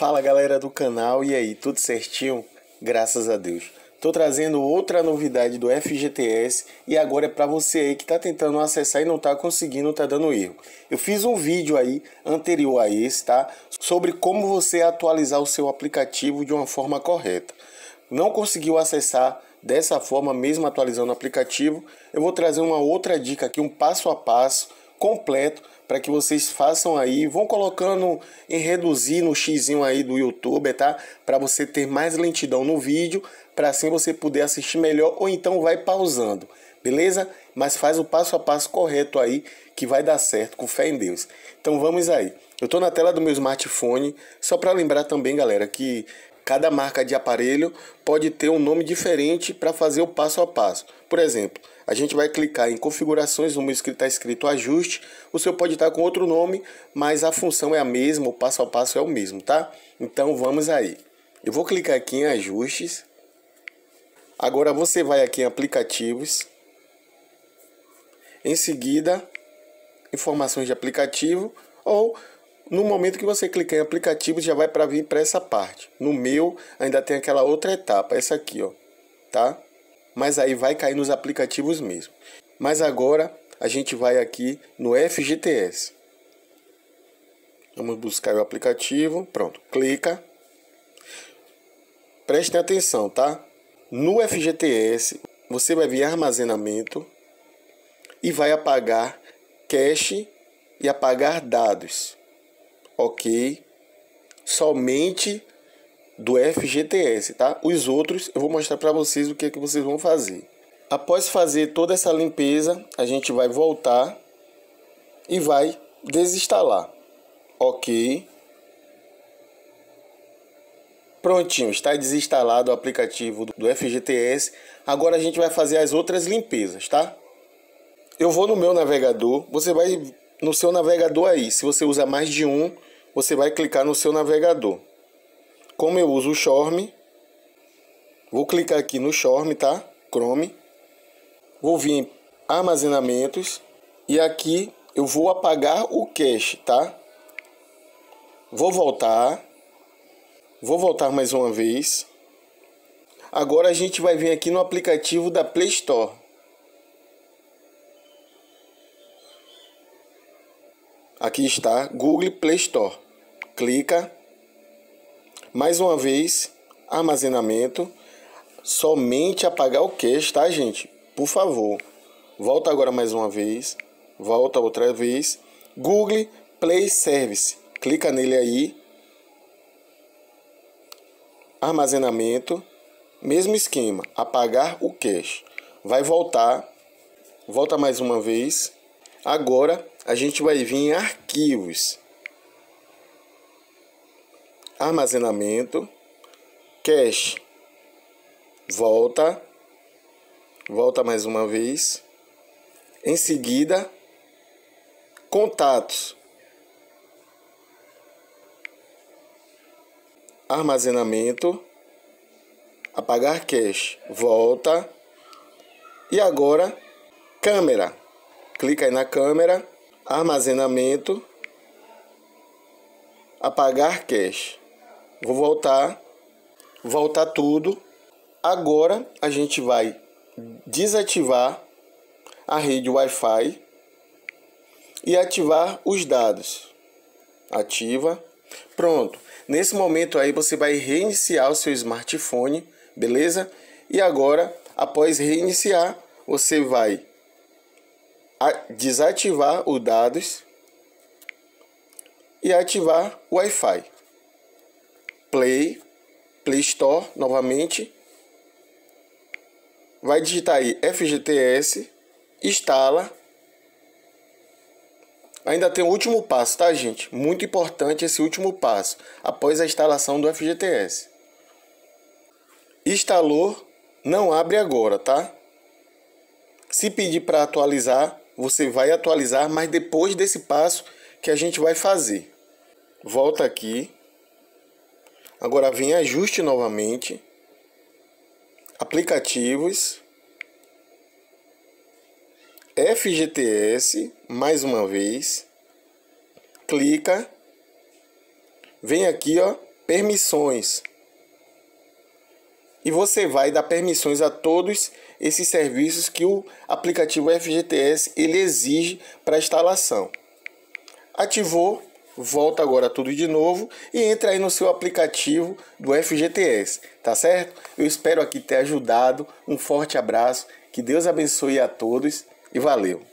Fala galera do canal, e aí, tudo certinho? Graças a Deus. Tô trazendo outra novidade do FGTS e agora é para você aí que tá tentando acessar e não tá conseguindo, tá dando erro. Eu fiz um vídeo aí anterior a esse, tá? Sobre como você atualizar o seu aplicativo de uma forma correta. Não conseguiu acessar dessa forma, mesmo atualizando o aplicativo, eu vou trazer uma outra dica aqui, um passo a passo completo para que vocês façam aí, vão colocando em reduzir no xizinho aí do YouTube, tá? Para você ter mais lentidão no vídeo, para assim você poder assistir melhor ou então vai pausando, beleza? Mas faz o passo a passo correto aí que vai dar certo com fé em Deus. Então vamos aí. Eu estou na tela do meu smartphone, só para lembrar também, galera, que cada marca de aparelho pode ter um nome diferente para fazer o passo a passo. Por exemplo, a gente vai clicar em configurações, no que está escrito ajuste, o seu pode estar com outro nome, mas a função é a mesma, o passo a passo é o mesmo, tá? Então vamos aí. Eu vou clicar aqui em ajustes. Agora você vai aqui em aplicativos. Em seguida, informações de aplicativo ou no momento que você clicar em aplicativos já vai para vir para essa parte. No meu ainda tem aquela outra etapa, essa aqui, ó, tá? mas aí vai cair nos aplicativos mesmo. Mas agora a gente vai aqui no FGTS. Vamos buscar o aplicativo, pronto, clica. Prestem atenção, tá? No FGTS, você vai vir armazenamento e vai apagar cache e apagar dados. OK? Somente do FGTS, tá? Os outros eu vou mostrar para vocês o que é que vocês vão fazer. Após fazer toda essa limpeza, a gente vai voltar e vai desinstalar. OK. Prontinho, está desinstalado o aplicativo do FGTS. Agora a gente vai fazer as outras limpezas, tá? Eu vou no meu navegador, você vai no seu navegador aí. Se você usa mais de um, você vai clicar no seu navegador. Como eu uso o Chrome, vou clicar aqui no Chrome, tá? Chrome. Vou vir em armazenamentos e aqui eu vou apagar o cache, tá? Vou voltar. Vou voltar mais uma vez. Agora a gente vai vir aqui no aplicativo da Play Store. Aqui está Google Play Store. Clica mais uma vez, armazenamento. Somente apagar o cache, tá, gente? Por favor. Volta agora mais uma vez. Volta outra vez. Google Play Service. Clica nele aí. Armazenamento. Mesmo esquema. Apagar o cache. Vai voltar. Volta mais uma vez. Agora a gente vai vir em arquivos. Armazenamento, cache, volta, volta mais uma vez. Em seguida, contatos, armazenamento, apagar cache, volta. E agora, câmera. Clica aí na câmera, armazenamento, apagar cache. Vou voltar, voltar tudo. Agora a gente vai desativar a rede Wi-Fi e ativar os dados. Ativa. Pronto. Nesse momento aí você vai reiniciar o seu smartphone, beleza? E agora, após reiniciar, você vai desativar os dados e ativar o Wi-Fi. Play, Play Store novamente. Vai digitar aí FGTS, instala. Ainda tem o último passo, tá, gente? Muito importante esse último passo, após a instalação do FGTS. Instalou, não abre agora, tá? Se pedir para atualizar, você vai atualizar, mas depois desse passo que a gente vai fazer. Volta aqui. Agora vem ajuste novamente. Aplicativos. FGTS, mais uma vez. Clica. Vem aqui, ó, permissões. E você vai dar permissões a todos esses serviços que o aplicativo FGTS ele exige para instalação. Ativou, volta agora tudo de novo e entra aí no seu aplicativo do FGTS, tá certo? Eu espero aqui ter ajudado. Um forte abraço, que Deus abençoe a todos e valeu.